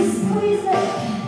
squeeze it.